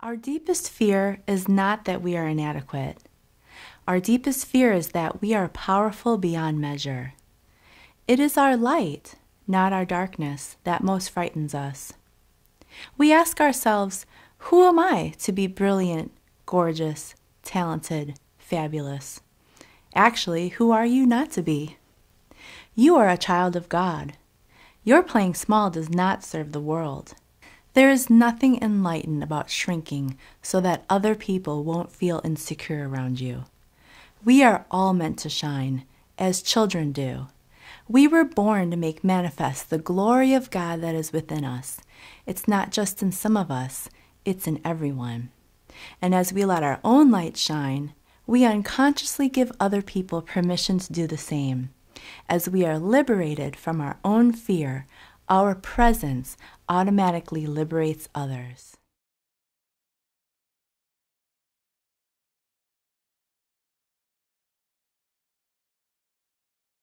Our deepest fear is not that we are inadequate. Our deepest fear is that we are powerful beyond measure. It is our light, not our darkness, that most frightens us. We ask ourselves, who am I to be brilliant, gorgeous, talented, fabulous? Actually, who are you not to be? You are a child of God. Your playing small does not serve the world. There is nothing enlightened about shrinking so that other people won't feel insecure around you. We are all meant to shine, as children do. We were born to make manifest the glory of God that is within us. It's not just in some of us, it's in everyone. And as we let our own light shine, we unconsciously give other people permission to do the same. As we are liberated from our own fear, our presence automatically liberates others.